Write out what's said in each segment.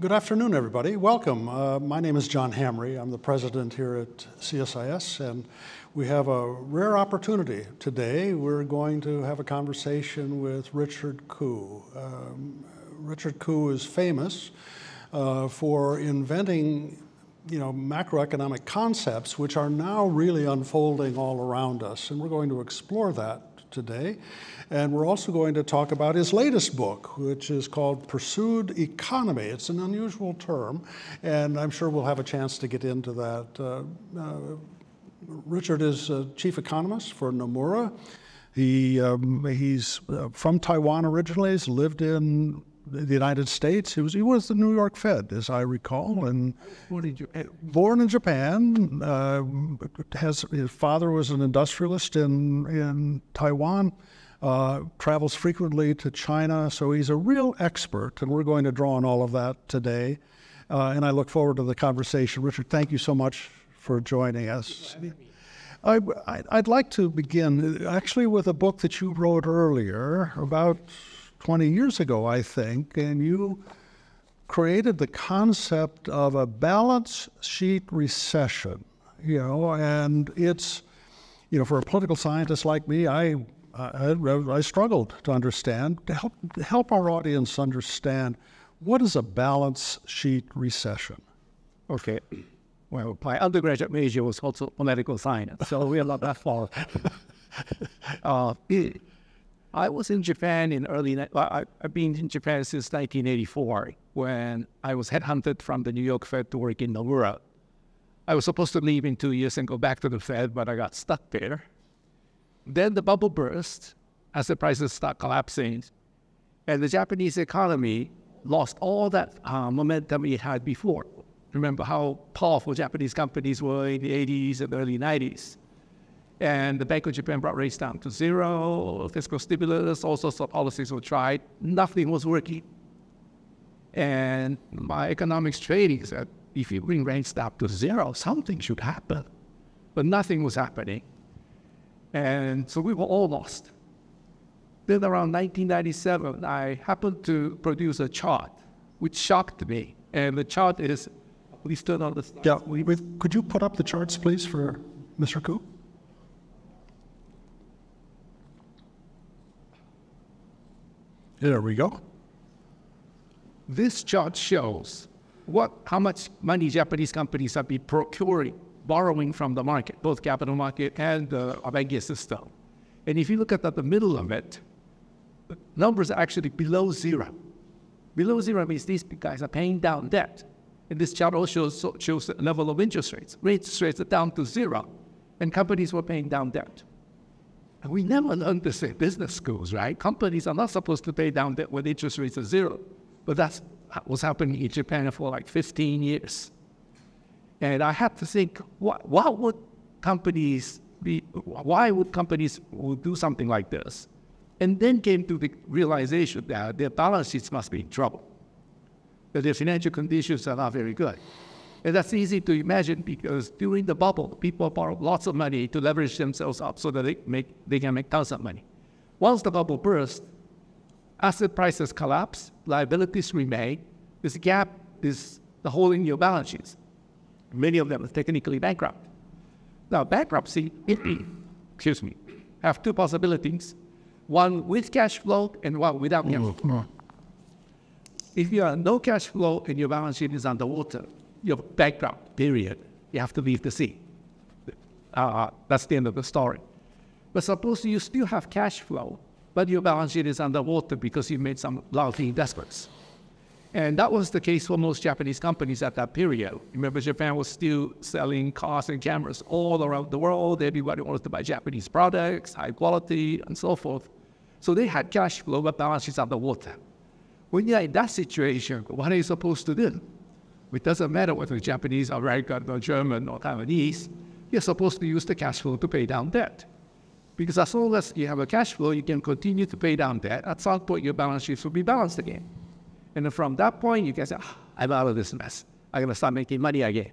Good afternoon, everybody. Welcome. Uh, my name is John Hamre. I'm the president here at CSIS, and we have a rare opportunity today. We're going to have a conversation with Richard Koo. Um, Richard Koo is famous uh, for inventing you know, macroeconomic concepts which are now really unfolding all around us, and we're going to explore that today. And we're also going to talk about his latest book, which is called Pursued Economy. It's an unusual term, and I'm sure we'll have a chance to get into that. Uh, uh, Richard is chief economist for Nomura. He, um, he's uh, from Taiwan originally. He's lived in the United States. He was he was the New York Fed, as I recall, and born in Japan. Born in Japan uh, has his father was an industrialist in in Taiwan. Uh, travels frequently to China, so he's a real expert, and we're going to draw on all of that today. Uh, and I look forward to the conversation. Richard, thank you so much for joining us. I, would like to begin actually with a book that you wrote earlier about 20 years ago, I think, and you created the concept of a balance sheet recession. You know, and it's, you know, for a political scientist like me, I I, I, struggled to understand to help help our audience understand what is a balance sheet recession. Okay. Well, my undergraduate major was also political science, so we are not that far. uh, I was in Japan in early. I, have been in Japan since 1984 when I was headhunted from the New York Fed to work in Nomura. I was supposed to leave in two years and go back to the Fed, but I got stuck there. Then the bubble burst as the prices start collapsing, and the Japanese economy lost all that uh, momentum it had before. Remember how powerful Japanese companies were in the 80s and early 90s. And the Bank of Japan brought rates down to zero, fiscal stimulus, all sorts of policies were tried. Nothing was working. And my economics trading said, if you bring rates down to zero, something should happen. But nothing was happening. And so we were all lost. Then around 1997, I happened to produce a chart which shocked me. And the chart is, please turn on the slide. Yeah, could you put up the charts, please, for Mr. Koo? There we go. This chart shows what how much money Japanese companies have been procuring, borrowing from the market, both capital market and the banking system. And if you look at the middle of it, the numbers are actually below zero. Below zero means these guys are paying down debt. And this chart also shows, shows the level of interest rates. Rates rates are down to zero, and companies were paying down debt. And we never learned this in business schools, right? Companies are not supposed to pay down debt when interest rates are zero. But that's what's happening in Japan for like 15 years. And I had to think, what, what would companies be, why would companies would do something like this? And then came to the realization that their balance sheets must be in trouble, that their financial conditions are not very good. And that's easy to imagine because during the bubble, people borrowed lots of money to leverage themselves up so that they, make, they can make tons of money. Once the bubble burst, asset prices collapse, liabilities remain. This gap is the hole in your balance sheets. Many of them are technically bankrupt. Now, bankruptcy, excuse me, have two possibilities one with cash flow and one without cash flow. Oh, if you have no cash flow and your balance sheet is underwater, you're bankrupt, period. You have to leave the sea. Uh, that's the end of the story. But suppose you still have cash flow, but your balance sheet is underwater because you made some lousy investments. And that was the case for most Japanese companies at that period. Remember, Japan was still selling cars and cameras all around the world. Everybody wanted to buy Japanese products, high quality, and so forth. So they had cash flow, but balance sheets underwater. When you're in that situation, what are you supposed to do? It doesn't matter whether Japanese, American, or German, or Taiwanese, you're supposed to use the cash flow to pay down debt. Because as long as you have a cash flow, you can continue to pay down debt. At some point, your balance sheets will be balanced again. And from that point, you can say, oh, I'm out of this mess. I'm going to start making money again.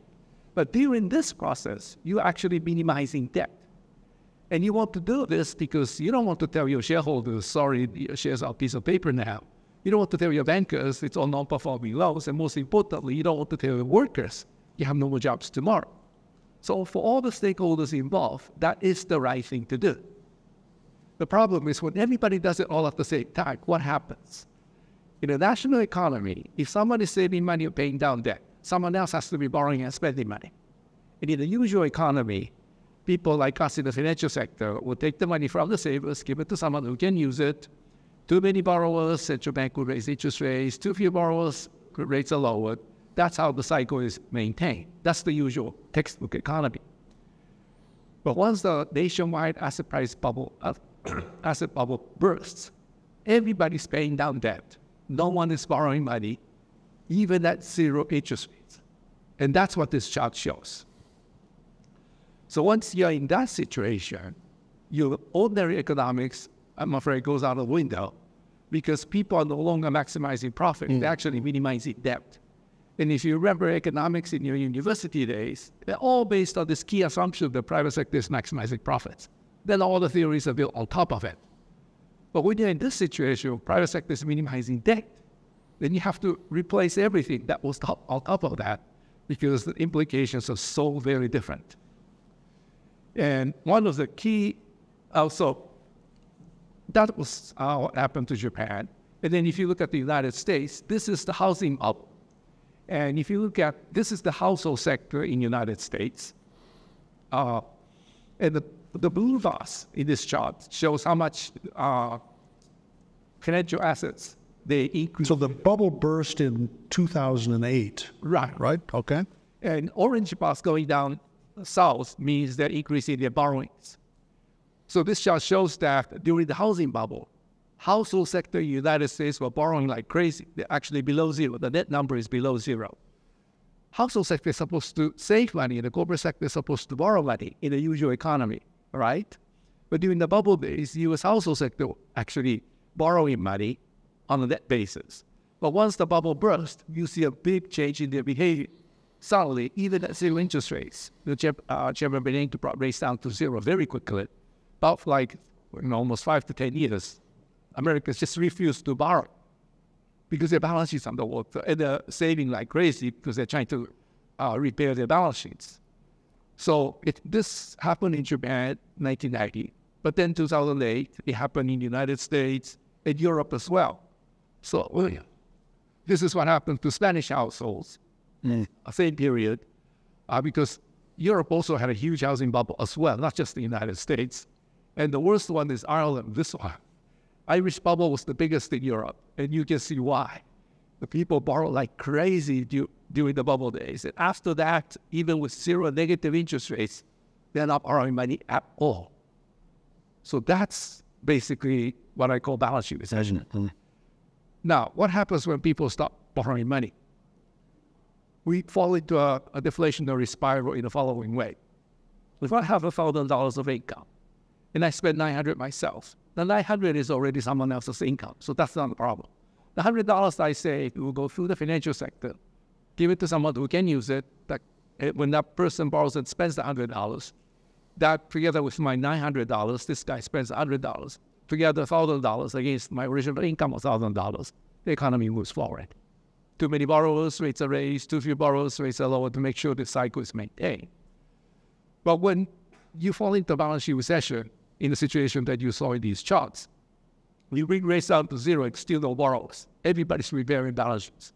But during this process, you're actually minimizing debt. And you want to do this because you don't want to tell your shareholders, sorry, your shares are a piece of paper now. You don't want to tell your bankers it's all non-performing loans, and most importantly, you don't want to tell your workers you have no more jobs tomorrow. So for all the stakeholders involved, that is the right thing to do. The problem is when everybody does it all at the same time, what happens? In a national economy, if someone is saving money or paying down debt, someone else has to be borrowing and spending money. And in the usual economy, people like us in the financial sector will take the money from the savers, give it to someone who can use it. Too many borrowers, central bank will raise interest rates. Too few borrowers, rates are lowered. That's how the cycle is maintained. That's the usual textbook economy. But once the nationwide asset price bubble, uh, asset bubble bursts, everybody's paying down debt. No one is borrowing money, even at zero interest rates. And that's what this chart shows. So once you're in that situation, your ordinary economics, I'm afraid, goes out of the window because people are no longer maximizing profit, mm. they're actually minimizing debt. And if you remember economics in your university days, they're all based on this key assumption that private sector is maximizing profits. Then all the theories are built on top of it. But when you're in this situation, private sector is minimizing debt, then you have to replace everything that was top, on top of that because the implications are so very different. And one of the key, also, that was uh, what happened to Japan. And then if you look at the United States, this is the housing bubble. And if you look at, this is the household sector in the United States. Uh, and the, the blue bars in this chart shows how much uh, financial assets they increase. So the bubble burst in 2008. Right. Right? Okay. And orange bars going down south means they're increasing their borrowings. So this chart shows that during the housing bubble, household sector in the United States were borrowing like crazy. They're actually below zero. The net number is below zero. Household sector is supposed to save money, and the corporate sector is supposed to borrow money in the usual economy, right? But during the bubble days, the U.S. household sector actually borrowing money on a net basis. But once the bubble burst, you see a big change in their behavior suddenly, even at zero interest rates, the uh, Chairman Bernanke brought rates down to zero very quickly. About like in almost five to 10 years, Americans just refused to borrow because their balance sheets are underwater and they're saving like crazy because they're trying to uh, repair their balance sheets. So it, this happened in Japan 1990, but then 2008, it happened in the United States and Europe as well. So well, this is what happened to Spanish households mm. same period, uh, because Europe also had a huge housing bubble as well, not just the United States. And the worst one is Ireland, this one. Irish bubble was the biggest in Europe, and you can see why. The people borrowed like crazy du- during the bubble days. And after that, even with zero negative interest rates, they're not borrowing money at all. So that's basically what I call balance sheet recession. Mm. Now, what happens when people stop borrowing money? we fall into a, a deflationary spiral in the following way. If I have $1,000 of income and I spend 900 myself, the 900 is already someone else's income, so that's not a problem. The $100 I save will go through the financial sector, give it to someone who can use it. That eh, when that person borrows and spends the $100, that together with my $900, this guy spends $100, together $1,000 against my original income of $1,000, the economy moves forward too many borrowers, rates are raised, too few borrowers, rates are lower to make sure the cycle is maintained. But when you fall into a balance sheet recession in the situation that you saw in these charts, you bring rates down to zero, it's still no borrowers. Everybody's repairing balance sheets.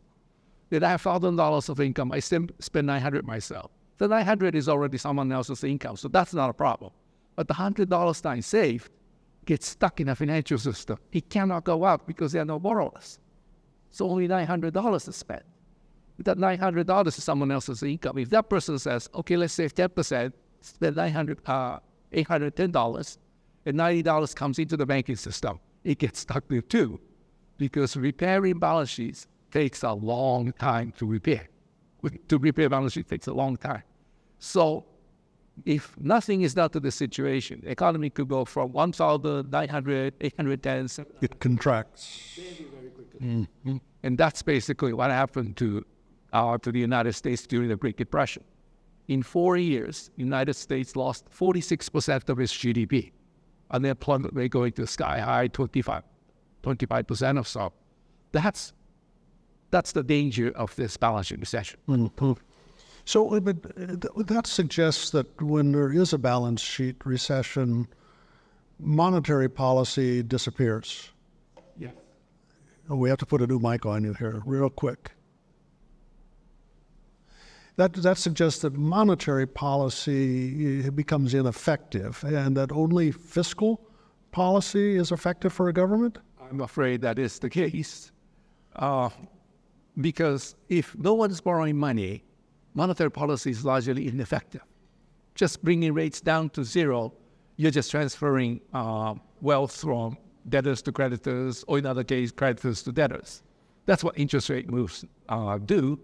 Then I have thousand dollars of income, I spend 900 myself. The 900 is already someone else's income, so that's not a problem. But the hundred dollars that I saved gets stuck in a financial system. It cannot go out because there are no borrowers. It's only $900 to spend. That $900 is someone else's income. If that person says, okay, let's save 10%, spend 900 uh, $810, and $90 comes into the banking system, it gets stuck there too. Because repairing balance sheets takes a long time to repair. To repair balance sheet takes a long time. So if nothing is done to the situation, the economy could go from 1,900, 810. It contracts. Mm-hmm. And that's basically what happened to, uh, to the United States during the Great Depression. In four years, United States lost 46% of its GDP. Unemployment rate going to sky high, 25, 25% or so. that's that's the danger of this balance sheet recession. Mm-hmm. So uh, but uh, that suggests that when there is a balance sheet recession, monetary policy disappears. Yeah. Oh, we have to put a new mic on you here, real quick. That, that suggests that monetary policy uh, becomes ineffective and that only fiscal policy is effective for a government? I'm afraid that is the case. Uh, because if no one is borrowing money, monetary policy is largely ineffective. Just bringing rates down to zero, you're just transferring uh, wealth from debtors to creditors, or in other case, creditors to debtors. That's what interest rate moves uh, do.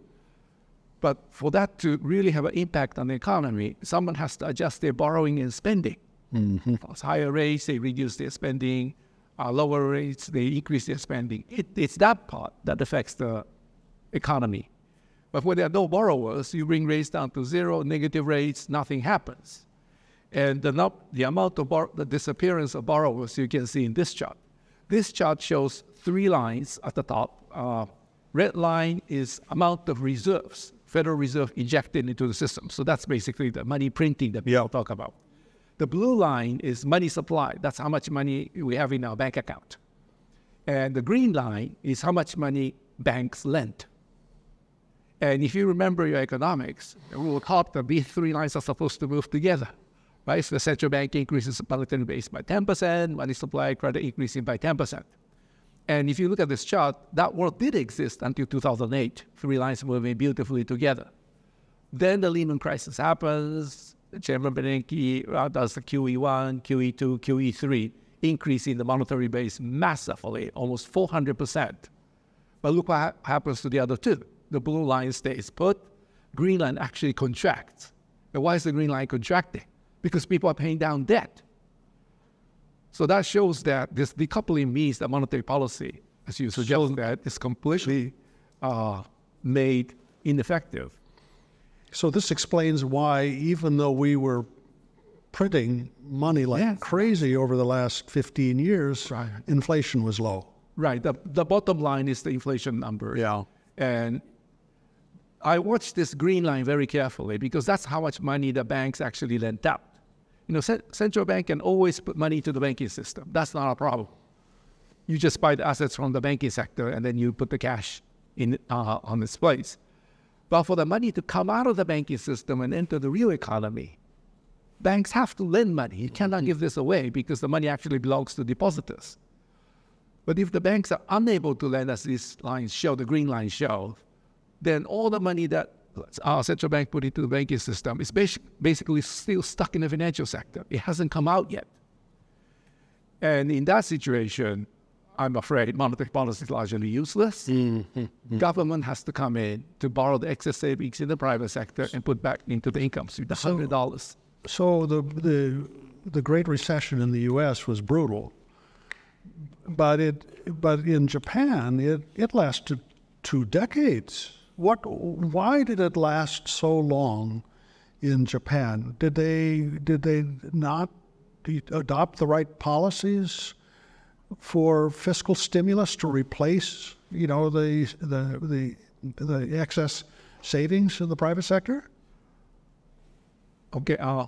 But for that to really have an impact on the economy, someone has to adjust their borrowing and spending. Mm-hmm. Higher rates, they reduce their spending. Uh, lower rates, they increase their spending. It, it's that part that affects the economy. But when there are no borrowers, you bring rates down to zero, negative rates, nothing happens. And the, the amount of bar- the disappearance of borrowers you can see in this chart. This chart shows three lines at the top. Uh, red line is amount of reserves, Federal Reserve injected into the system. So that's basically the money printing that we all talk about. The blue line is money supply. That's how much money we have in our bank account. And the green line is how much money banks lend. And if you remember your economics, we will talk that these three lines are supposed to move together. Right? So the central bank increases the monetary base by 10%, money supply, credit increasing by 10%. And if you look at this chart, that world did exist until 2008, three lines moving beautifully together. Then the Lehman crisis happens, Chairman Bernanke uh, does the QE1, QE2, QE3, increasing the monetary base massively, almost 400%. But look what ha- happens to the other two the blue line stays put, green line actually contracts. And why is the green line contracting? Because people are paying down debt. So that shows that this decoupling means that monetary policy, as you suggest, that is completely uh, made ineffective. So this explains why, even though we were printing money like yes. crazy over the last 15 years, right. inflation was low. Right. The, the bottom line is the inflation number. Yeah. And I watched this green line very carefully because that's how much money the banks actually lent out. You know, central bank can always put money to the banking system. That's not a problem. You just buy the assets from the banking sector and then you put the cash in uh, on this place. But for the money to come out of the banking system and enter the real economy, banks have to lend money. You cannot give this away because the money actually belongs to depositors. But if the banks are unable to lend, as these lines show, the green lines show, then all the money that our central bank put into the banking system is basically still stuck in the financial sector. It hasn't come out yet. And in that situation, I'm afraid monetary policy is largely useless. Mm-hmm. Government has to come in to borrow the excess savings in the private sector and put back into the income stream, the hundred dollars. So, so the the the Great Recession in the U.S. was brutal, but it but in Japan it it lasted two decades what, why did it last so long in Japan? Did they, did they not adopt the right policies for fiscal stimulus to replace, you know, the, the, the, the excess savings in the private sector? Okay, uh,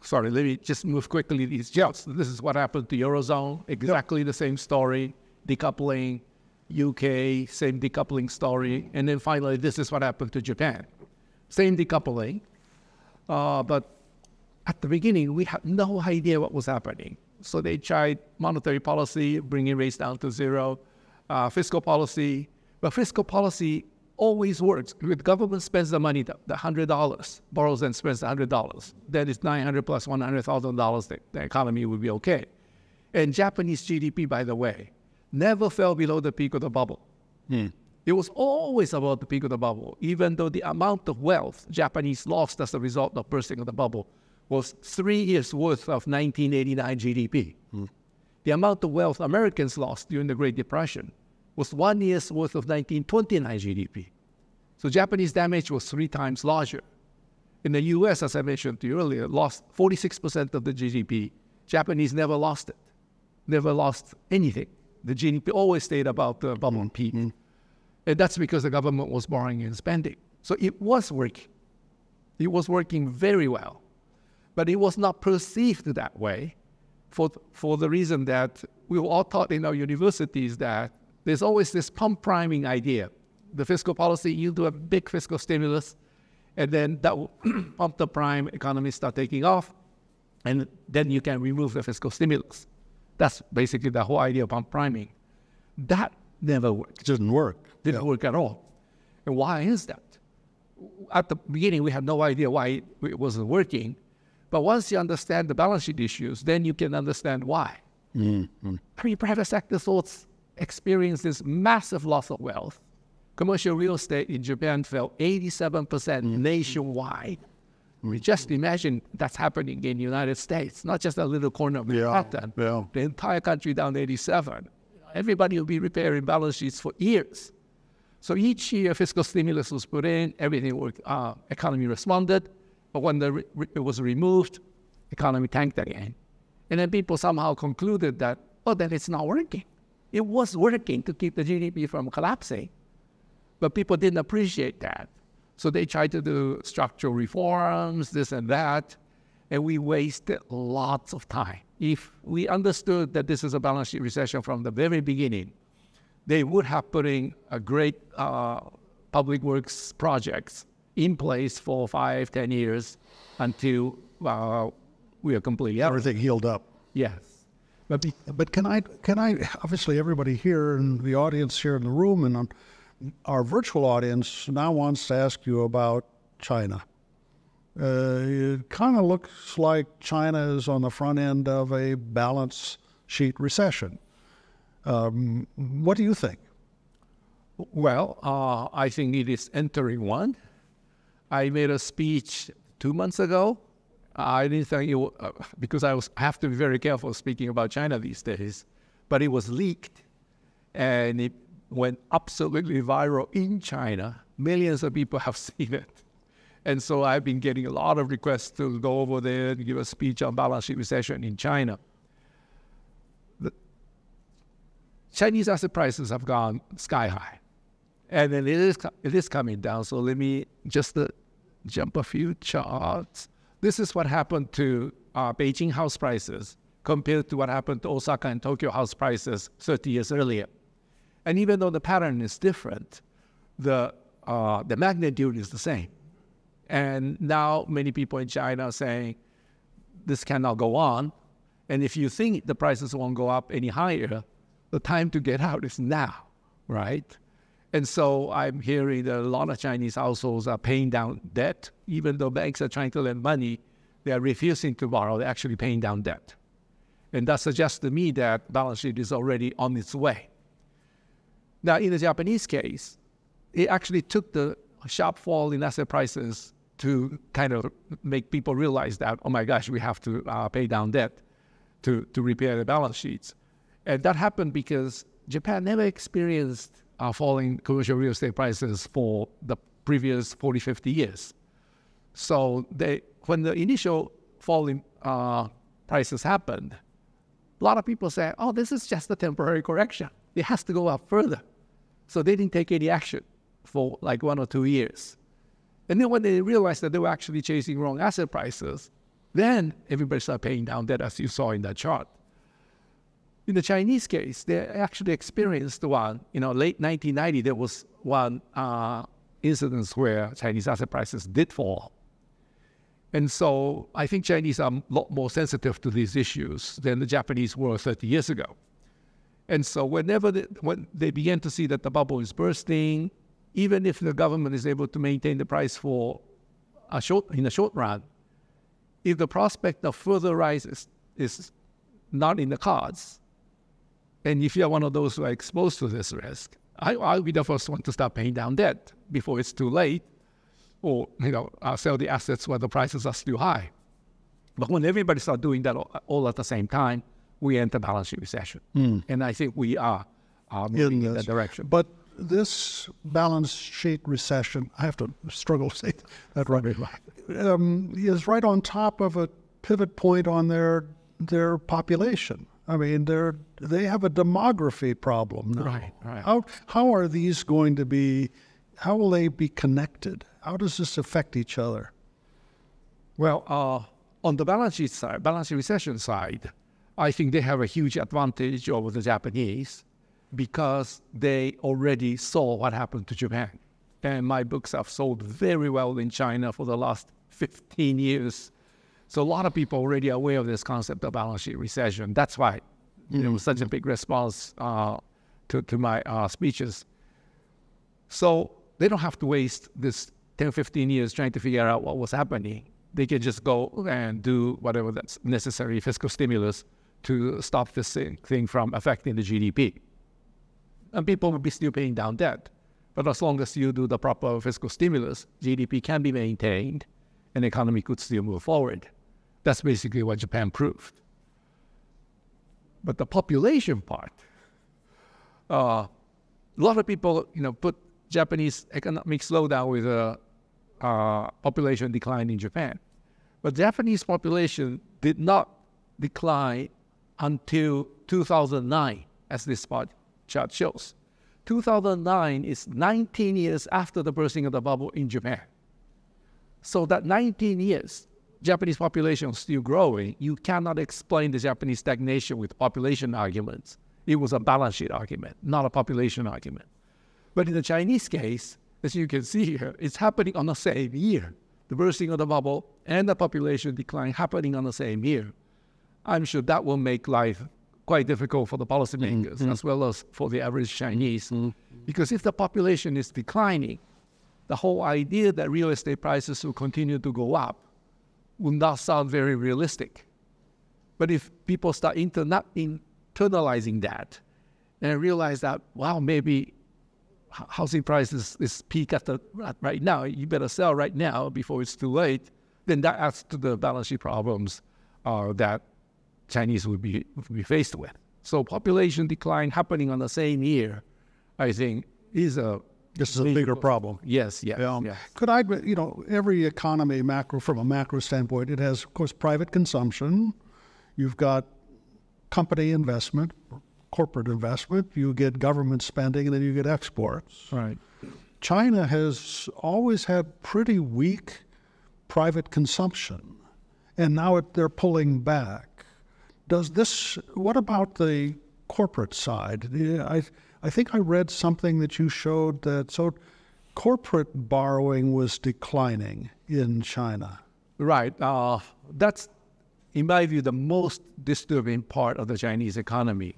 sorry, let me just move quickly these jets. This is what happened to Eurozone, exactly yep. the same story, decoupling, UK, same decoupling story. And then finally, this is what happened to Japan. Same decoupling. Uh, but at the beginning, we had no idea what was happening. So they tried monetary policy, bringing rates down to zero, uh, fiscal policy. But fiscal policy always works. If government spends the money, the, the $100, borrows and spends the $100, then it's 900 plus $100,000, the, the economy would be okay. And Japanese GDP, by the way, never fell below the peak of the bubble. Mm. It was always about the peak of the bubble, even though the amount of wealth Japanese lost as a result of bursting of the bubble was three years worth of 1989 GDP. Mm. The amount of wealth Americans lost during the Great Depression was one year's worth of 1929 GDP. So Japanese damage was three times larger. In the US, as I mentioned to you earlier, lost 46% of the GDP. Japanese never lost it, never lost anything The GDP always stayed above the bubble peak. And that's because the government was borrowing and spending. So it was working. It was working very well. But it was not perceived that way for, for the reason that we were all taught in our universities that there's always this pump priming idea. The fiscal policy, you do a big fiscal stimulus, and then that will pump the prime, economy start taking off, and then you can remove the fiscal stimulus. That's basically the whole idea of pump priming. That never worked. It didn't work. Didn't work at all. And why is that? At the beginning, we had no idea why it wasn't working. But once you understand the balance sheet issues, then you can understand why. Mm-hmm. I mean, private sector thoughts experienced this massive loss of wealth. Commercial real estate in Japan fell 87% mm-hmm. nationwide. Mean, just imagine that's happening in the United States, not just a little corner of Manhattan. Yeah, yeah. The entire country down 87. Everybody will be repairing balance sheets for years. So each year, fiscal stimulus was put in, everything worked, uh, economy responded. But when the re- it was removed, economy tanked again. And then people somehow concluded that, oh, then it's not working. It was working to keep the GDP from collapsing. But people didn't appreciate that. So they tried to do structural reforms, this and that, and we wasted lots of time. If we understood that this is a balance sheet recession from the very beginning, they would have put in a great uh, public works projects in place for five, ten years until uh, we are completely out. Everything healed up. Yes. But, be, but can I, can I, obviously everybody here and the audience here in the room and on, our virtual audience now wants to ask you about China. Uh, it kind of looks like China is on the front end of a balance sheet recession. Um, what do you think? Well, uh, I think it is entering one. I made a speech two months ago. I didn't think it uh, because I was I have to be very careful speaking about China these days, but it was leaked, and it went absolutely viral in China. Millions of people have seen it. And so I've been getting a lot of requests to go over there and give a speech on balance sheet recession in China. The Chinese asset prices have gone sky high. And then it is, it is coming down. So let me just uh, jump a few charts. This is what happened to uh, Beijing house prices compared to what happened to Osaka and Tokyo house prices 30 years earlier. And even though the pattern is different, the, uh, the magnitude is the same. And now many people in China are saying this cannot go on. And if you think the prices won't go up any higher, the time to get out is now, right? And so I'm hearing that a lot of Chinese households are paying down debt. Even though banks are trying to lend money, they are refusing to borrow. They're actually paying down debt. And that suggests to me that balance sheet is already on its way. Now, in the Japanese case, it actually took the sharp fall in asset prices to kind of make people realize that, oh my gosh, we have to uh, pay down debt to, to repair the balance sheets. And that happened because Japan never experienced uh, falling commercial real estate prices for the previous 40, 50 years. So they, when the initial fall in uh, prices happened, a lot of people say, oh, this is just a temporary correction. It has to go up further. So they didn't take any action for like one or two years. And then when they realized that they were actually chasing wrong asset prices, then everybody started paying down debt, as you saw in that chart. In the Chinese case, they actually experienced one, you know, late 1990, there was one uh, incident where Chinese asset prices did fall. And so I think Chinese are a lot more sensitive to these issues than the Japanese were 30 years ago. And so whenever they, when they begin to see that the bubble is bursting, even if the government is able to maintain the price for a short in the short run, if the prospect of further rise is, is not in the cards, and if you're one of those who are exposed to this risk, I, will be the first one to start paying down debt before it's too late, or you know, uh, sell the assets where the prices are still high. But when everybody starts doing that all, all at the same time, we enter balance sheet recession. Mm. And I think we are, are moving in, in that direction. But this balance sheet recession, I have to struggle to say that right, um, is right on top of a pivot point on their their population. I mean, they're they have a demography problem now. Right, right. How how are these going to be? How will they be connected? How does this affect each other? Well, uh, on the balance sheet side, balance sheet recession side, I think they have a huge advantage over the Japanese because they already saw what happened to Japan. And my books have sold very well in China for the last 15 years. So a lot of people already aware of this concept of balance sheet recession. That's why there was such a big response uh, to, to my uh, speeches. So they don't have to waste this 10, 15 years trying to figure out what was happening. They can just go and do whatever that's necessary fiscal stimulus to stop this thing from affecting the GDP. And people will be still paying down debt. But as long as you do the proper fiscal stimulus, GDP can be maintained and the economy could still move forward. That's basically what Japan proved. But the population part, uh, a lot of people, you know, put Japanese economic slowdown with a uh, population decline in Japan. But Japanese population did not decline until 2009, as this spot chart shows. 2009 is 19 years after the bursting of the bubble in Japan. So that 19 years, Japanese population still growing. You cannot explain the Japanese stagnation with population arguments. It was a balance sheet argument, not a population argument. But in the Chinese case, as you can see here, it's happening on the same year. The bursting of the bubble and the population decline happening on the same year. I'm sure that will make life quite difficult for the policymakers as well as for the average Chinese. Because if the population is declining, the whole idea that real estate prices will continue to go up will not sound very realistic. But if people start inter- internalizing that and realize that, wow, maybe housing prices is peak at the right now, you better sell right now before it's too late, then that adds to the balance sheet problems uh, that Chinese would be, would be faced with. So population decline happening on the same year, I think, is a This is a bigger problem. yes, yes, Yeah. yes. Could I, you know, every economy macro from a macro standpoint, it has, of course, private consumption. You've got company investment, corporate investment. You get government spending, and then you get exports. Right. China has always had pretty weak private consumption, and now it, they're pulling back. Does this? What about the corporate side? I I think I read something that you showed that so corporate borrowing was declining in China. Right. Uh, that's, in my view, the most disturbing part of the Chinese economy.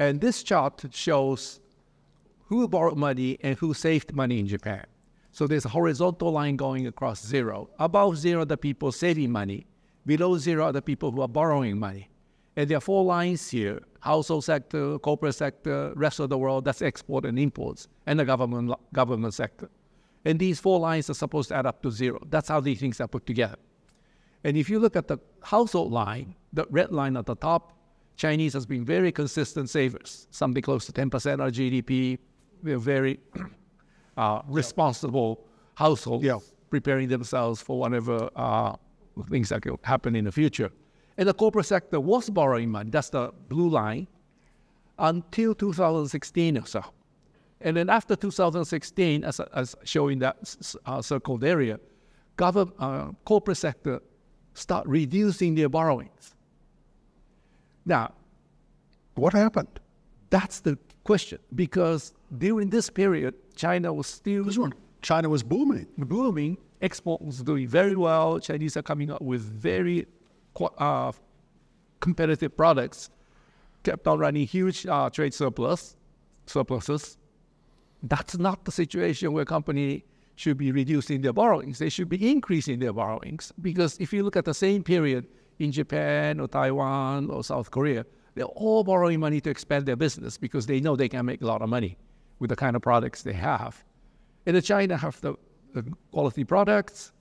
And this chart shows who borrowed money and who saved money in Japan. So there's a horizontal line going across zero. Above zero, the people saving money. Below zero are the people who are borrowing money. And there are four lines here household sector, corporate sector, rest of the world, that's export and imports, and the government, government sector. And these four lines are supposed to add up to zero. That's how these things are put together. And if you look at the household line, the red line at the top, Chinese has been very consistent savers, something close to 10% of GDP. They're very uh, responsible households, Yeah. preparing themselves for whatever uh, things that could happen in the future. And the corporate sector was borrowing money, that's the blue line, until 2016 or so. And then after 2016, as, as showing that uh, circled area, government, uh, corporate sector start reducing their borrowings. Now, What happened? that's the question because during this period, China was still This one, China was booming. booming. Export was doing very well. Chinese are coming up with very uh, competitive products. Kept on running huge uh, trade surplus surpluses. That's not the situation where company should be reducing their borrowings. They should be increasing their borrowings because if you look at the same period in Japan or Taiwan or South Korea, they're all borrowing money to expand their business because they know they can make a lot of money with the kind of products they have. And the China have the, the quality products,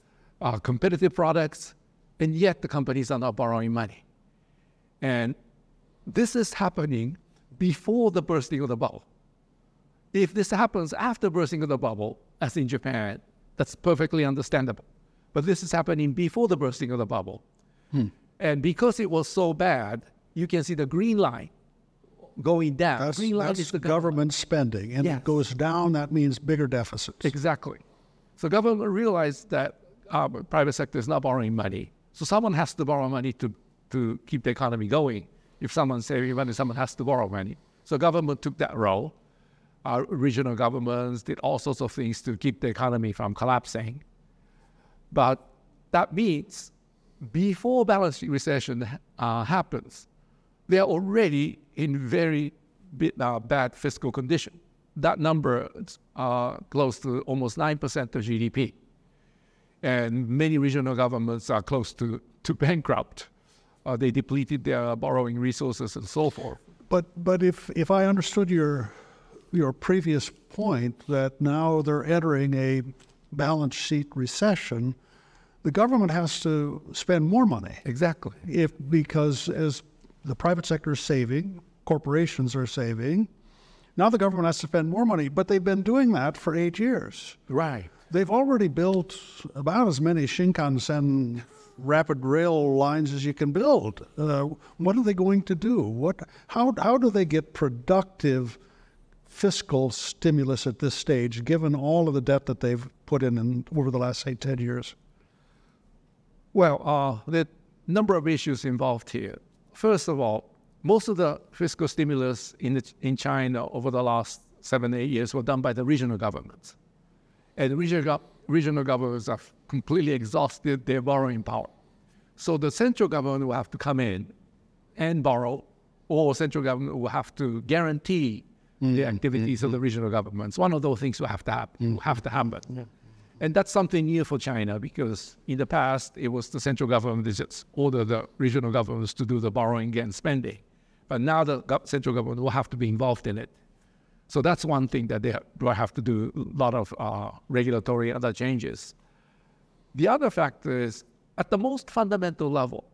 uh, competitive products, and yet the companies are not borrowing money. And this is happening before the bursting of the bubble. If this happens after bursting of the bubble, as in Japan, that's perfectly understandable. But this is happening before the bursting of the bubble. And because it was so bad, you can see the green line going down. That's, green line is the government spending, and Yes. it goes down. That means bigger deficits. Exactly. So government realized that uh, private sector is not borrowing money. So someone has to borrow money to, to keep the economy going. If someone's saving money, someone has to borrow money. So government took that role. Our regional governments did all sorts of things to keep the economy from collapsing. But that means before balance sheet recession uh, happens, they are already in very bi- uh, bad fiscal condition. That number is uh, close to almost 9% of GDP. And many regional governments are close to, to bankrupt. Uh, they depleted their borrowing resources and so forth. But but if if I understood your your previous point that now they're entering a balance sheet recession, the government has to spend more money. Exactly. If because as the private sector is saving, corporations are saving, now the government has to spend more money. But they've been doing that for eight years. Right. They've already built about as many Shinkansen rapid rail lines as you can build. Uh, what are they going to do? What, how, how do they get productive fiscal stimulus at this stage, given all of the debt that they've put in, in over the last, say, 10 years? Well, uh, the number of issues involved here. First of all, most of the fiscal stimulus in, the, in China over the last seven, eight years were done by the regional governments. And regional, regional governments have completely exhausted their borrowing power. So the central government will have to come in and borrow, or central government will have to guarantee the mm-hmm. activities of the mm-hmm. regional governments. One of those things will have to happen. Will mm-hmm. have to happen. And that's something new for China because in the past it was the central government that just ordered the regional governments to do the borrowing and spending. But now the central government will have to be involved in it. So that's one thing that they will have to do a lot of uh, regulatory other changes. The other factor is at the most fundamental level,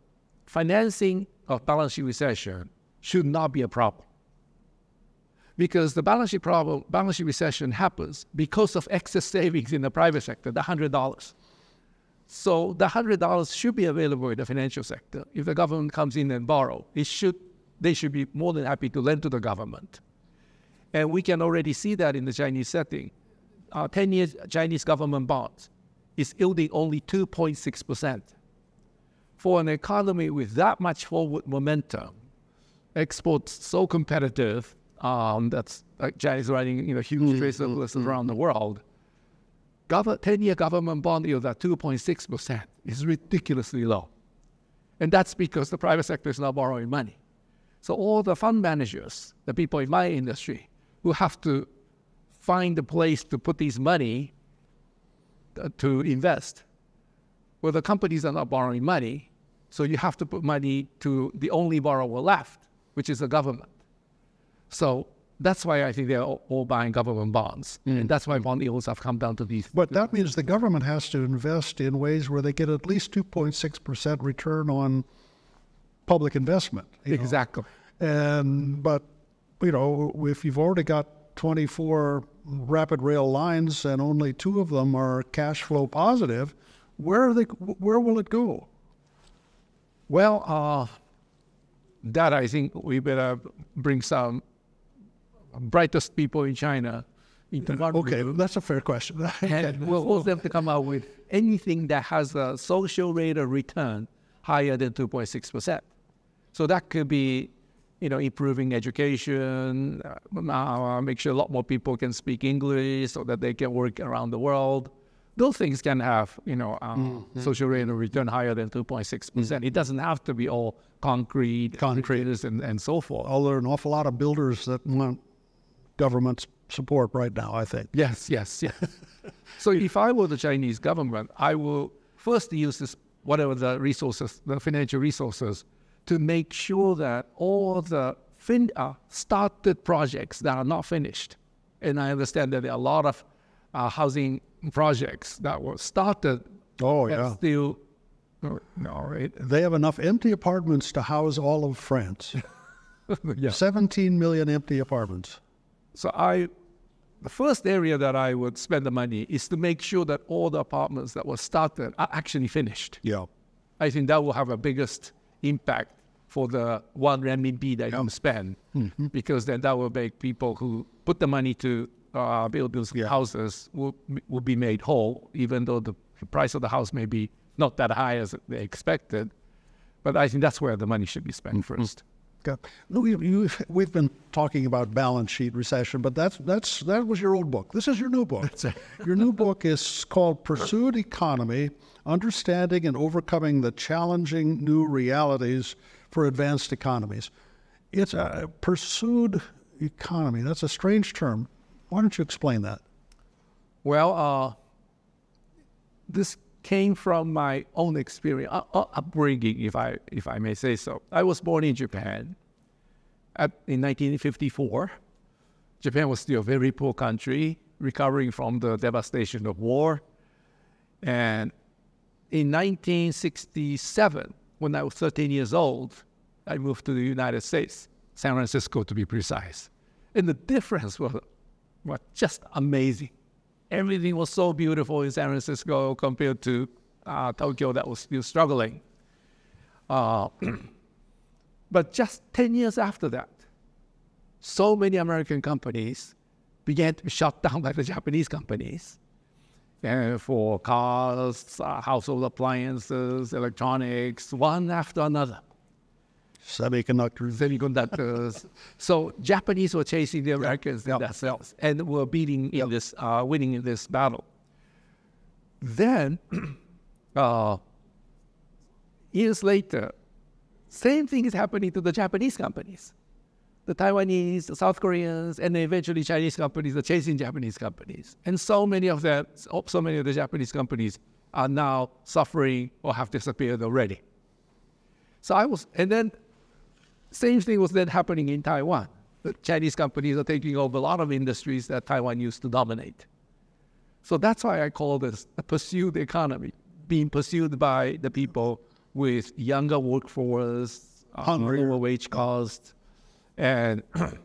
financing of balance sheet recession should not be a problem. Because the balance sheet problem, balance sheet recession happens because of excess savings in the private sector, the hundred dollars. So the hundred dollars should be available in the financial sector. If the government comes in and borrow, it should they should be more than happy to lend to the government. And we can already see that in the Chinese setting. Uh, 10 year Chinese government bonds is yielding only 2.6%. For an economy with that much forward momentum, exports so competitive, um, that's like China's running you know, huge trade surpluses around the world. 10-year government bond yield at 2.6% is ridiculously low. And that's because the private sector is not borrowing money. So all the fund managers, the people in my industry, who have to find a place to put this money uh, to invest. Well, the companies are not borrowing money, so you have to put money to the only borrower left, which is the government. So that's why I think they're all, all buying government bonds, and that's why bond yields have come down to these. But that means the government has to invest in ways where they get at least 2.6% return on public investment. you know. Exactly. And but you know, if you've already got 24 rapid rail lines and only two of them are cash flow positive, where are they? Where will it go? Well, uh, that I think we better bring some brightest people in China into one Okay, room, that's a fair question. and we'll force them to come out with anything that has a social rate of return higher than 2.6 percent. So that could be, you know, improving education, uh, uh, make sure a lot more people can speak English so that they can work around the world. Those things can have, you know, um, social rate of return higher than 2.6 percent. It doesn't have to be all concrete, Concrete. and, and so forth. Although there are an awful lot of builders that want government support right now, I think. Yes, yes, yes. so if I were the Chinese government, I will first use this whatever the resources, the financial resources, to make sure that all the fin- uh, started projects that are not finished, and I understand that there are a lot of uh, housing projects that were started Oh yeah, still no, no, right? they have enough empty apartments to house all of France. yeah. 17 million empty apartments. So I, the first area that I would spend the money is to make sure that all the apartments that were started are actually finished. Yeah. I think that will have a biggest impact for the one renminbi that you spend, because then that will make people who put the money to uh, build those houses will, will be made whole, even though the price of the house may be not that high as they expected. But I think that's where the money should be spent first. Okay. You, we've been talking about balance sheet recession, but that's that's that was your old book. This is your new book. your new book is called Pursued Economy: Understanding and Overcoming the Challenging New Realities for Advanced Economies. It's a pursued economy. That's a strange term. Why don't you explain that? Well, uh, this came from my own experience, uh, uh, upbringing, if I if I may say so. I was born in Japan at, in 1954. Japan was still a very poor country, recovering from the devastation of war. And in 1967, when I was 13 years old, I moved to the United States, San Francisco to be precise. And the difference was, was just amazing. Everything was so beautiful in San Francisco compared to uh, Tokyo that was still struggling. Uh, but just 10 years after that, so many American companies began to be shut down by the Japanese companies uh, for cars, uh, household appliances, electronics, one after another. Semiconductors. Semiconductors. so Japanese were chasing the Americans Yep. themselves and were beating in this, uh, winning in this battle. Then, uh, years later, same thing is happening to the Japanese companies. The Taiwanese, the South Koreans, and eventually Chinese companies are chasing Japanese companies. And so many of them, so many of the Japanese companies are now suffering or have disappeared already. So I was, and then same thing was then happening in Taiwan. The Chinese companies are taking over a lot of industries that Taiwan used to dominate. So that's why I call this a pursued economy, being pursued by the people with younger workforce, uh, Hungrier. lower wage cost, and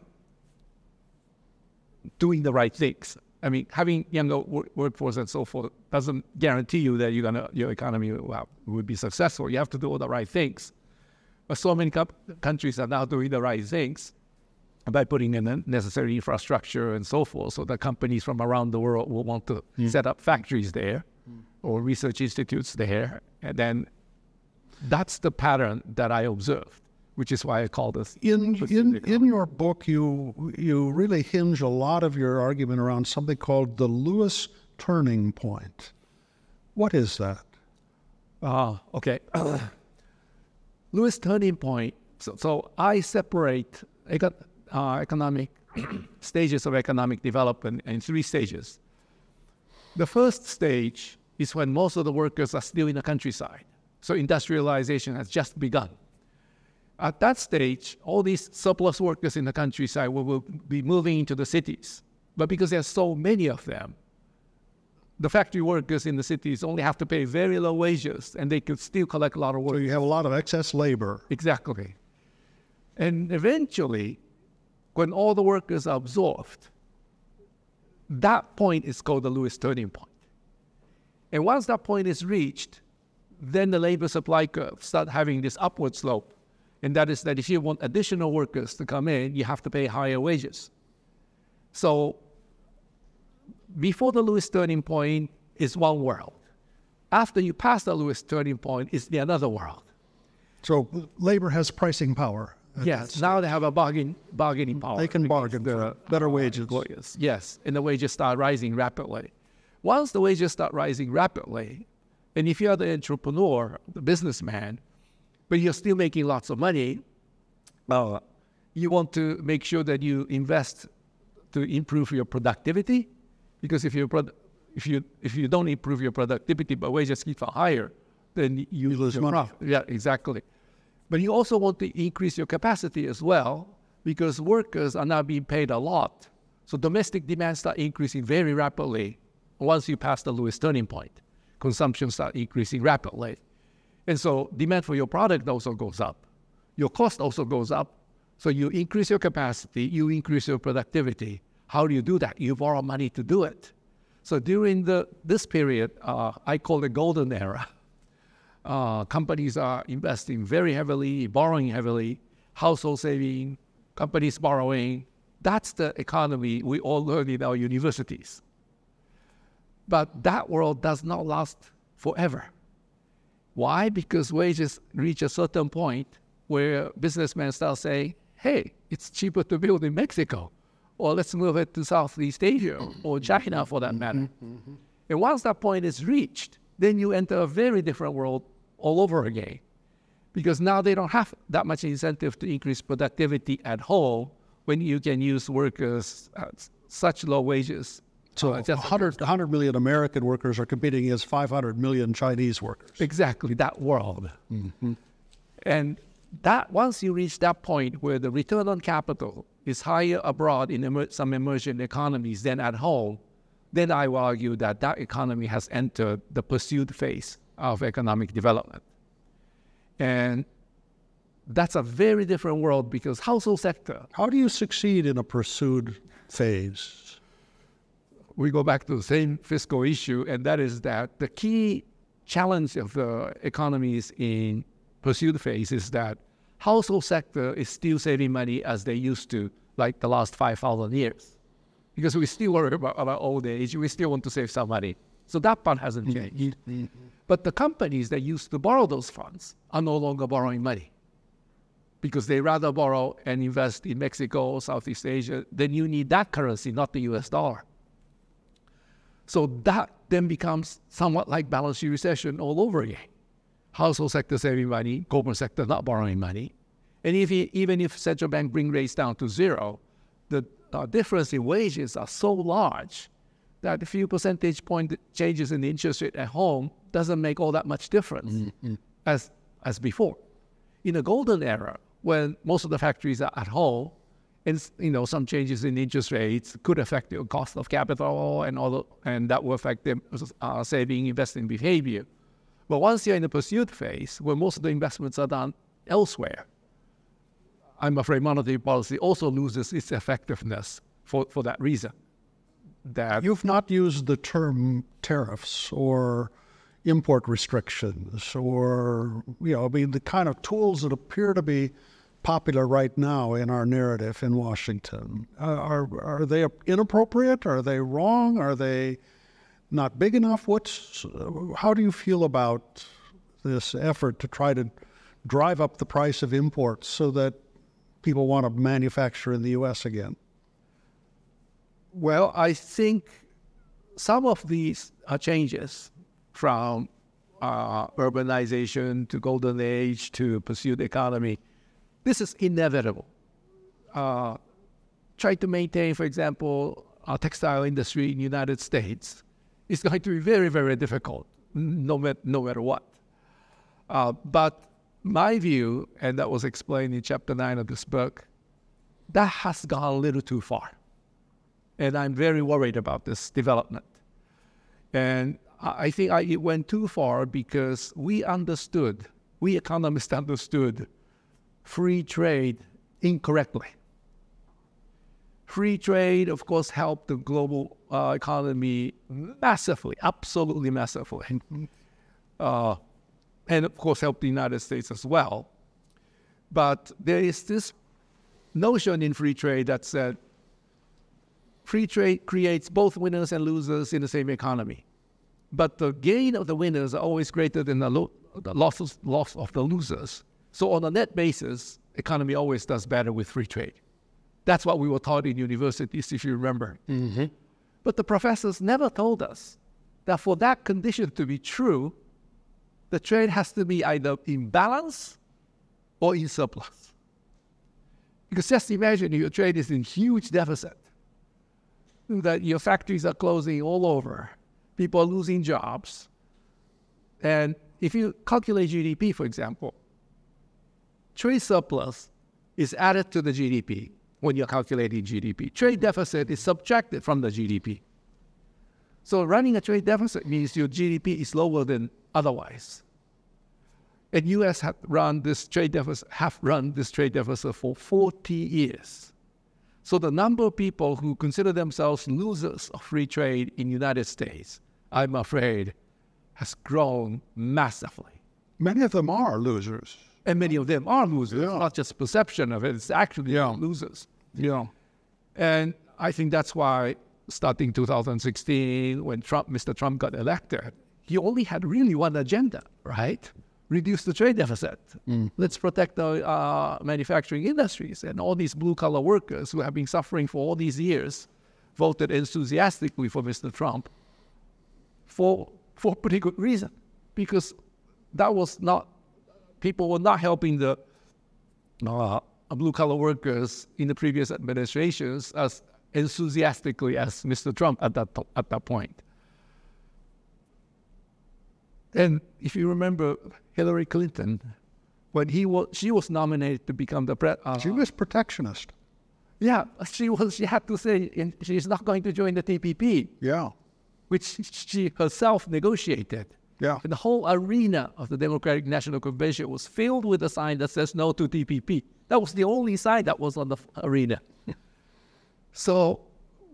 doing the right things. I mean, having younger wor- workforce and so forth doesn't guarantee you that you're gonna your economy will, will be successful. You have to do all the right things. But so many co- countries are now doing the right things by putting in the necessary infrastructure and so forth, so that companies from around the world will want to hmm. set up factories there hmm. or research institutes there, and then that's the pattern that I observed, which is why I call this In, in, in your book, you, you really hinge a lot of your argument around something called the Lewis turning point. What is that? Ah, okay. Lewis turning point. So, so I separate eco- uh, economic stages of economic development in three stages. The first stage is when most of the workers are still in the countryside. So industrialization has just begun. At that stage, all these surplus workers in the countryside will, will be moving into the cities. But because there's so many of them, the factory workers in the cities only have to pay very low wages and they could still collect a lot of work. So you have a lot of excess labor. Exactly. And eventually, when all the workers are absorbed, that point is called the Lewis turning point. And once that point is reached, then the labor supply curve start having this upward slope. And that is that if you want additional workers to come in, you have to pay higher wages. So before the Lewis turning point is one world. After you pass the Lewis turning point is the another world. So labor has pricing power. Yes, now they have a bargain, bargaining power. They can bargain for better wages. employers. Yes, and the wages start rising rapidly. Once the wages start rising rapidly, and if you're the entrepreneur, the businessman, but you're still making lots of money, uh, you want to make sure that you invest to improve your productivity, because if you if you if you don't improve your productivity but wages keep higher, then you, lose money. profit. Yeah, exactly. But you also want to increase your capacity as well, because workers are now being paid a lot. So domestic demand start increasing very rapidly once you pass the Lewis turning point. Consumption start increasing rapidly. And so demand for your product also goes up. Your cost also goes up. So you increase your capacity, you increase your productivity. How do you do that? You borrow money to do it. So during the this period, uh, I call the golden era. Uh, companies are investing very heavily, borrowing heavily, household saving, companies borrowing. That's the economy we all learn in our universities. But that world does not last forever. Why? Because wages reach a certain point where businessmen start saying, hey, it's cheaper to build in Mexico, or let's move it to Southeast Asia or China for that matter. And once that point is reached, then you enter a very different world all over again. Because now they don't have that much incentive to increase productivity at home when you can use workers at such low wages. So just- 100, 100 million American workers are competing against 500 million Chinese workers. Exactly, that world. Mm-hmm. And that once you reach that point where the return on capital is higher abroad in emer- some emerging economies than at home, then I will argue that that economy has entered the pursuit phase of economic development. And that's a very different world because household sector, How do you succeed in a pursued phase? We go back to the same fiscal issue, and that is that the key challenge of the economies in pursuit phase is that household sector is still saving money as they used to, like the last 5,000 years. Because we still worry about our old age, we still want to save some money. So that part hasn't mm-hmm. changed. Mm-hmm. But the companies that used to borrow those funds are no longer borrowing money because they rather borrow and invest in Mexico or Southeast Asia, then you need that currency, not the US dollar. So that then becomes somewhat like balance sheet recession all over again. Household sector saving money, corporate sector not borrowing money. And if you, even if central bank bring rates down to zero, the uh, difference in wages are so large that a few percentage point changes in the interest rate at home doesn't make all that much difference as, as before. In the golden era, when most of the factories are at home, and you know some changes in interest rates could affect the cost of capital and all, the, and that will affect the uh, saving investing behavior. But once you're in the pursuit phase, where most of the investments are done elsewhere, I'm afraid monetary policy also loses its effectiveness for, for that reason. That You've not used the term tariffs or import restrictions or, you know, I mean, the kind of tools that appear to be popular right now in our narrative in Washington. Uh, are, are they inappropriate? Are they wrong? Are they not big enough? What's, how do you feel about this effort to try to drive up the price of imports so that people want to manufacture in the U.S. again? Well, I think some of these uh, changes from uh, urbanization to golden age to pursuit economy, this is inevitable. Uh, try to maintain, for example, our textile industry in the United States is going to be very, very difficult, no, mat- no matter what. Uh, but my view, and that was explained in chapter nine of this book, that has gone a little too far. And I'm very worried about this development. And I I think I, it went too far because we understood, we economists understood free trade incorrectly. Free trade, of course, helped the global uh, economy massively, absolutely massively. Uh, and of course, helped the United States as well. But there is this notion in free trade that said free trade creates both winners and losers in the same economy. But the gain of the winners are always greater than the, lo- the losses, loss of the losers. So on a net basis, economy always does better with free trade. That's what we were taught in universities, if you remember. Mm-hmm. But the professors never told us that for that condition to be true, the trade has to be either in balance or in surplus. Because just imagine your trade is in huge deficit, that your factories are closing all over, people are losing jobs. And if you calculate GDP, for example, trade surplus is added to the GDP when you're calculating GDP. Trade deficit is subtracted from the GDP. So running a trade deficit means your GDP is lower than otherwise. And U.S. have run this trade deficit have run this trade deficit for 40 years. So the number of people who consider themselves losers of free trade in United States, I'm afraid, has grown massively. Many of them are losers. And many of them are losers. Yeah. Not just perception of it; it's actually Yeah. losers. You know, and I think that's why starting 2016, when Trump, Mr. Trump got elected, he only had really one agenda, right? Reduce the trade deficit. Let's protect the uh, manufacturing industries and all these blue collar workers who have been suffering for all these years. Voted enthusiastically for Mr. Trump for for pretty good reason, because that was not people were not helping the uh, blue collar workers in the previous administrations as enthusiastically as Mr. Trump at that at that point. And if you remember Hillary Clinton, when he was she was nominated to become the pre- uh, She was protectionist. yeah she was she had to say she's not going to join the TPP, Yeah. which she herself negotiated. Yeah. And the whole arena of the Democratic National Convention was filled with a sign that says no to TPP. That was the only sign that was on the arena. so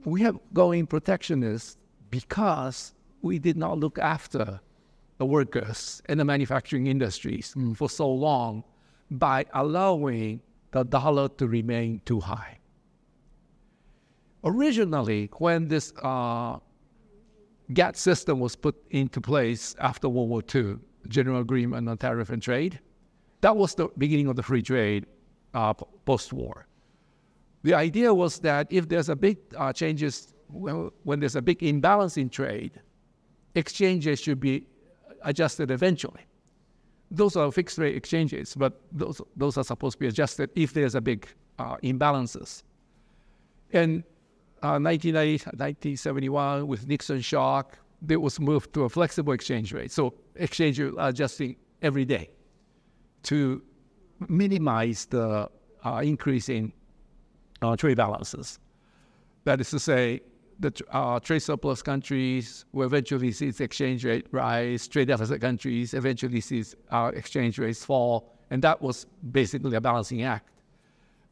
we have going protectionist because we did not look after the workers and the manufacturing industries for so long by allowing the dollar to remain too high. Originally, when this uh, GATT system was put into place after World War II, General Agreement on Tariff and Trade. That was the beginning of the free trade uh, post-war. The idea was that if there's a big uh, changes, well, when there's a big imbalance in trade, exchanges should be adjusted eventually. Those are fixed rate exchanges, but those, those are supposed to be adjusted if there's a big uh, imbalances. And uh, 1971, with Nixon shock, it was moved to a flexible exchange rate. So exchange rate adjusting every day to minimize the uh, increase in uh, trade balances. That is to say, the uh, trade surplus countries will eventually see its exchange rate rise. Trade deficit countries eventually see uh, exchange rates fall, and that was basically a balancing act.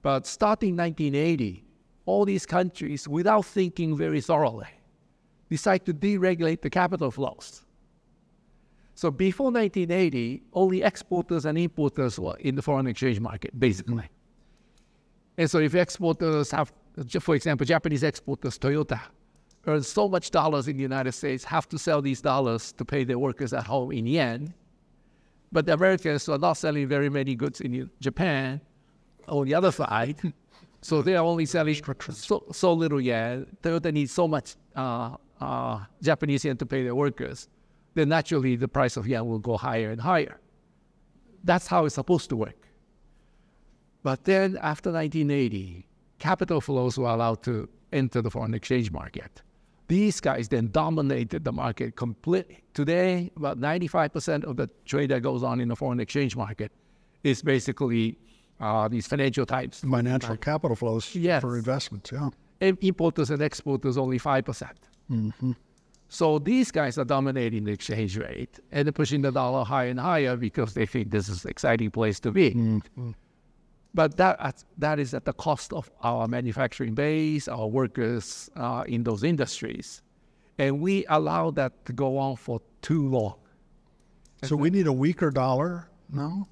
But starting 1980, all these countries, without thinking very thoroughly, decide to deregulate the capital flows. So before 1980, only exporters and importers were in the foreign exchange market, basically. And so if exporters have, for example, Japanese exporters, Toyota, earn so much dollars in the United States, have to sell these dollars to pay their workers at home in yen. But the Americans are not selling very many goods in Japan on the other side. So they are only selling so, so little yen. Toyota needs so much uh, uh, Japanese yen to pay their workers. Then naturally the price of yen will go higher and higher. That's how it's supposed to work. But then after 1980, capital flows were allowed to enter the foreign exchange market. These guys then dominated the market completely. Today, about 95% of the trade that goes on in the foreign exchange market is basically uh, these financial types. Financial capital flows Yes. for investments. Yeah. And importers and exporters only 5%. percent So these guys are dominating the exchange rate and they're pushing the dollar higher and higher because they think this is an exciting place to be. But that, that is at the cost of our manufacturing base, our workers uh, in those industries. And we allow that to go on for too long. So we need a weaker dollar now.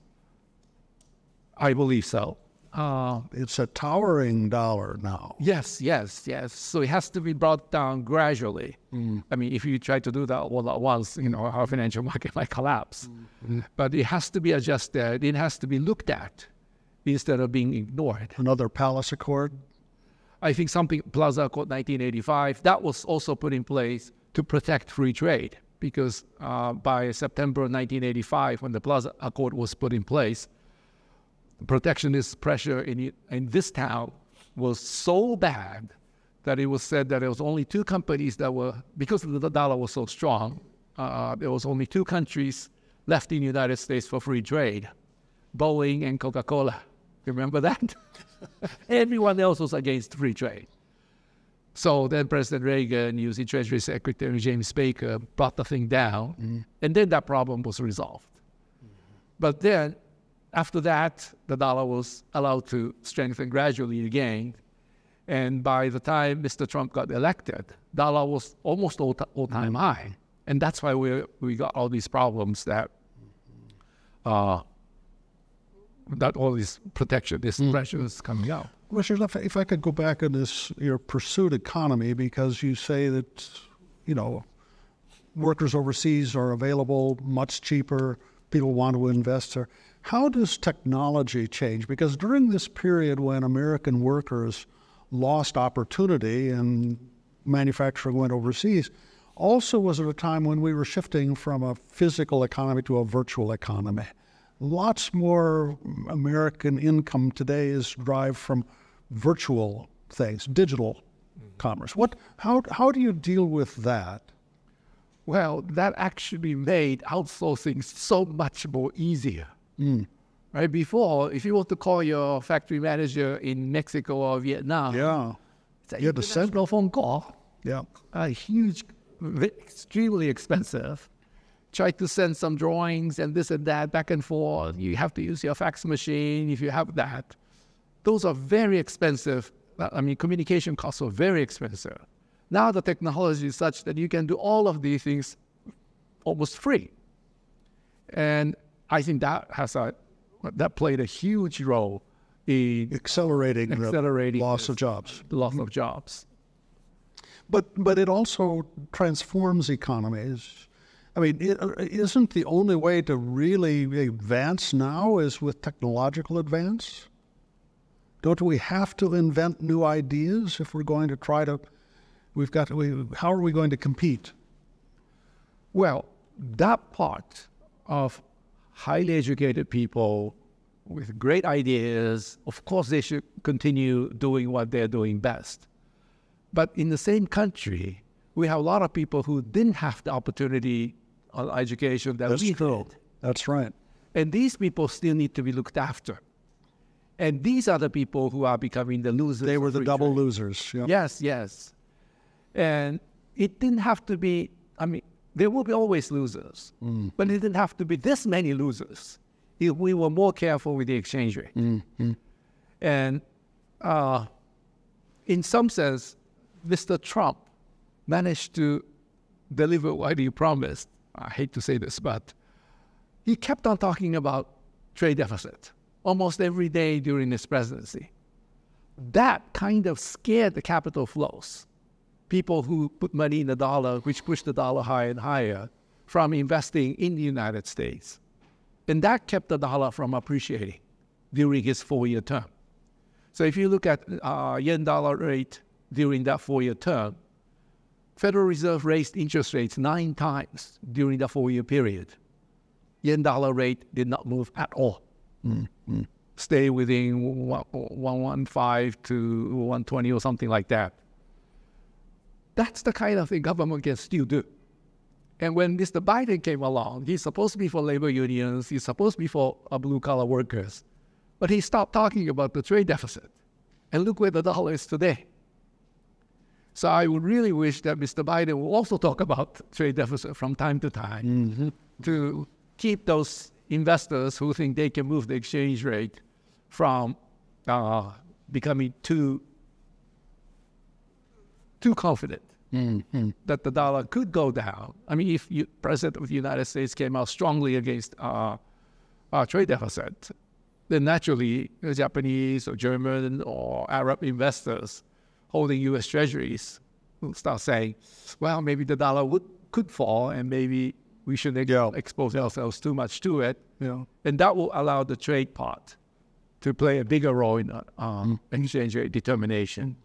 I believe so. Uh, It's a towering dollar now. Yes, yes, yes. So it has to be brought down gradually. Mm. I mean, if you try to do that all at once, you know, our financial market might collapse. Mm. But it has to be adjusted. It has to be looked at instead of being ignored. Another Plaza Accord. I think something Plaza Accord 1985 that was also put in place to protect free trade because uh, by September 1985, when the Plaza Accord was put in place, protectionist pressure in in this town was so bad that it was said that there was only two companies that were because the dollar was so strong. Uh, there was only two countries left in the United States for free trade: Boeing and Coca-Cola. Remember that? Everyone else was against free trade. So then President Reagan, using Treasury Secretary James Baker, brought the thing down, and then that problem was resolved. But then, after that, the dollar was allowed to strengthen gradually again. And by the time Mr. Trump got elected, dollar was almost all, all time high. And that's why we, we got all these problems that uh, that all this protection, this Mm. pressure is coming out. Richard, if, if I could go back in this your pursuit economy, because you say that, you know, workers overseas are available much cheaper. People want to invest there. How does technology change? Because during this period when American workers lost opportunity and manufacturing went overseas, also was at a time when we were shifting from a physical economy to a virtual economy. Lots more American income today is derived from virtual things, digital mm-hmm. commerce. What, how, how do you deal with that? Well, that actually made outsourcing so much more easier. Mm. Right before, if you want to call your factory manager in Mexico or Vietnam, Yeah, it's an You had to send- a phone call. yeah. a huge, extremely expensive. Try to send some drawings and this and that back and forth. You have to use your fax machine if you have that. Those are very expensive. I mean, communication costs are very expensive. Now the technology is such that you can do all of these things almost free. And I think that has a that played a huge role in Accelerating, Accelerating the loss of jobs. loss of jobs. But but it also transforms economies. I mean, it, uh, isn't the only way to really advance now is with technological advance? Don't we have to invent new ideas if we're going to try to? We've got. To, we, how are we going to compete? Well, that part of highly educated people with great ideas, of course, they should continue doing what they're doing best. But in the same country, we have a lot of people who didn't have the opportunity on education that we did. That's right. And these people still need to be looked after. And these are the people who are becoming the losers. They were the double trade. losers. Yeah. Yes, yes. And it didn't have to be, I mean, there will be always losers, mm. but it didn't have to be this many losers if we were more careful with the exchange rate. Mm, mm. And uh, in some sense, Mr. Trump managed to deliver what he promised. I hate to say this, but he kept on talking about trade deficit almost every day during his presidency. That kind of scared the capital flows. People who put money in the dollar, which pushed the dollar higher and higher, from investing in the United States. And that kept the dollar from appreciating during his four year term. So if you look at uh, yen dollar rate during that four year term, Federal Reserve raised interest rates nine times during the four year period. Yen dollar rate did not move at all. Stay within 115 to 120 or something like that. That's the kind of thing government can still do. And when Mr. Biden came along, he's supposed to be for labor unions, he's supposed to be for uh, blue collar workers, but he stopped talking about the trade deficit. And look where the dollar is today. So I would really wish that Mr. Biden will also talk about trade deficit from time to time to keep those investors who think they can move the exchange rate from uh, becoming too too confident that the dollar could go down. I mean, if you, President of the United States came out strongly against uh, our trade deficit, then naturally the Japanese or German or Arab investors holding U.S. Treasuries will start saying, "Well, maybe the dollar would could fall, and maybe we shouldn't Yeah. expose ourselves too much to it." And that will allow the trade part to play a bigger role in uh, um, exchange rate determination,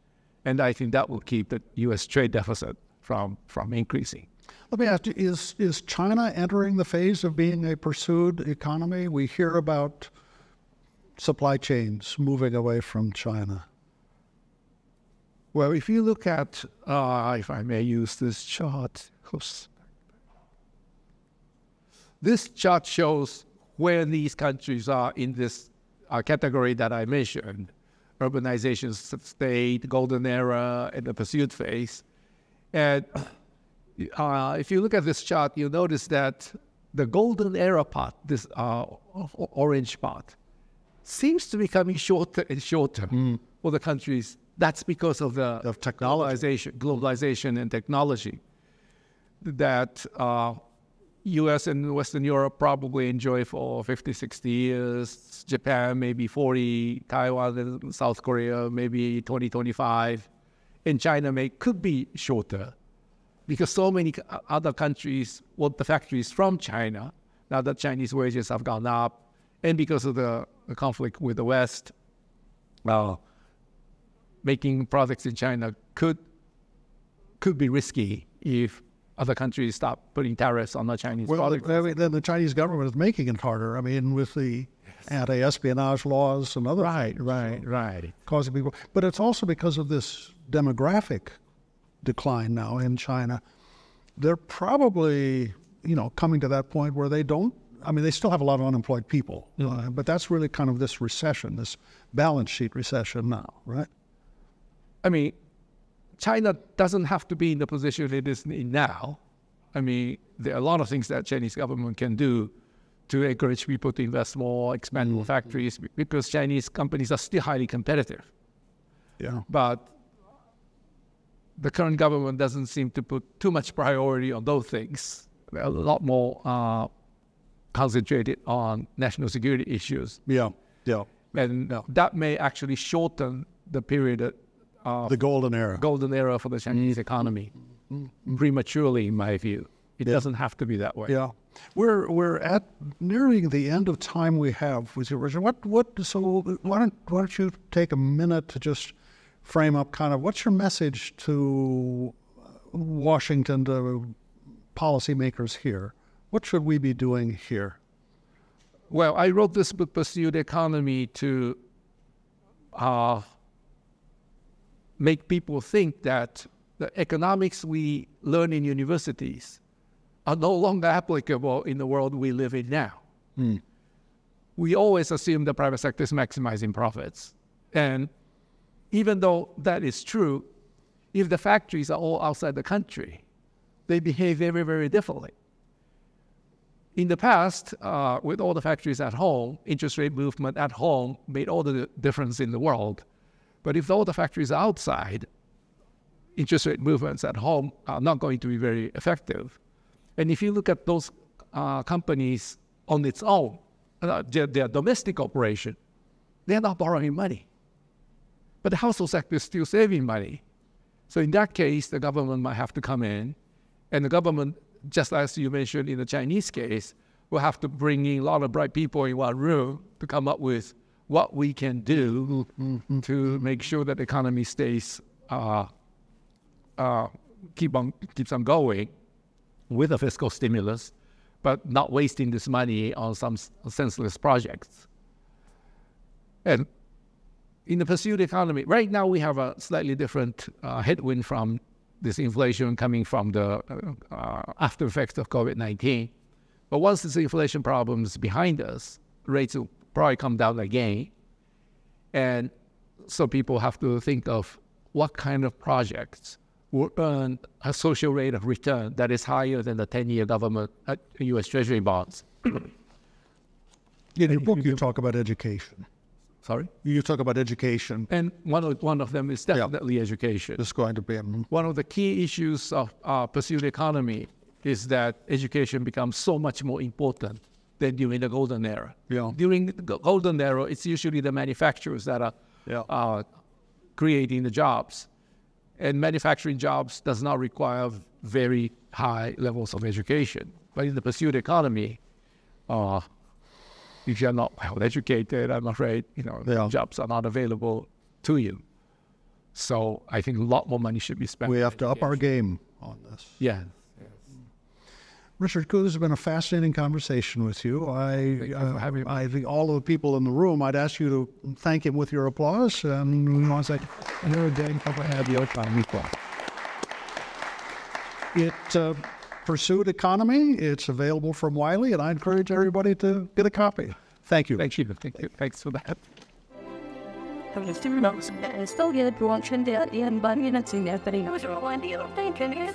and I think that will keep the U.S. trade deficit from from increasing. Let me ask you: Is is China entering the phase of being a pursued economy? We hear about supply chains moving away from China. Well, if you look at, uh, if I may use this chart, oops. this chart shows where these countries are in this uh, category that I mentioned urbanization state, golden era, and the pursuit phase. And uh, if you look at this chart, you'll notice that the golden era part, this uh, orange part, seems to be coming shorter and shorter for the countries. That's because of the Of technology. globalization, globalization and technology. That uh, US and Western Europe probably enjoy for 50, 60 years. Japan, maybe 40. Taiwan and South Korea, maybe 20, 25. And China may could be shorter because so many other countries want the factories from China. Now that Chinese wages have gone up, and because of the, the conflict with the West, uh, making products in China could could be risky if other countries stop putting tariffs on the Chinese Well, products. I mean, then the Chinese government is making it harder. I mean, with the anti-espionage laws and other Right, right, right. causing people. But it's also because of this demographic decline now in China. They're probably, you know, coming to that point where they don't. I mean, they still have a lot of unemployed people, uh, but that's really kind of this recession, this balance sheet recession now, right? I mean, China doesn't have to be in the position it is in now. I mean, there are a lot of things that Chinese government can do to encourage people to invest more, expand more factories, because Chinese companies are still highly competitive. Yeah. But the current government doesn't seem to put too much priority on those things. They're a lot more uh, concentrated on national security issues, Yeah. Yeah. and that may actually shorten the period of The golden era. golden era for the Chinese mm. economy mm. prematurely, in my view. It doesn't have to be that way. Yeah, we're we're at nearing the end of time we have with you, Richard. What what? So why don't why don't you take a minute to just frame up kind of what's your message to uh, Washington to policymakers here? What should we be doing here? Well, I wrote this book, Pursue the Economy, to uh, make people think that the economics we learn in universities are no longer applicable in the world we live in now. We always assume the private sector is maximizing profits. And even though that is true, if the factories are all outside the country, they behave very, very differently. In the past, uh, with all the factories at home, interest rate movement at home made all the difference in the world. But if all the factories are outside, interest rate movements at home are not going to be very effective. And if you look at those uh, companies on its own, uh, their, their domestic operation, they're not borrowing money. But the household sector is still saving money. So in that case, the government might have to come in, and the government, just as you mentioned in the Chinese case, will have to bring in a lot of bright people in one room to come up with what we can do to make sure that the economy stays uh, uh, keep on keeps on going with a fiscal stimulus, but not wasting this money on some senseless projects. And in the pursuit economy, right now we have a slightly different uh, headwind from this inflation coming from the uh, uh, after effects of COVID 19. But once this inflation problem is behind us, rates will probably come down again. And so people have to think of what kind of projects will earn a social rate of return that is higher than the 10 year government uh, US Treasury bonds. In your book, you talk about education. Sorry? You talk about education. And one of, one of them is definitely education. It's going to be One of the key issues of uh, pursuit economy is that education becomes so much more important than during the golden era. Yeah. During the golden era, it's usually the manufacturers that are Yeah. uh, creating the jobs, and manufacturing jobs does not require very high levels of education. But in the pursuit economy, uh, if you're not well educated, I'm afraid you know Yeah. jobs are not available to you. So I think a lot more money should be spent. we have to up our game on this. Yeah. Richard Koo, this has been a fascinating conversation with you. I, you uh, for having me. I think all of the people in the room, I'd ask you to thank him with your applause. And we want to say, You're a damn couple have your time equal. it uh, pursued economy. It's available from Wiley, and I encourage everybody to get a copy. Thank you. Thank you. Thank you. Thanks for that. Still get it, watching the end, but you know, it's in there, but you know, thank you.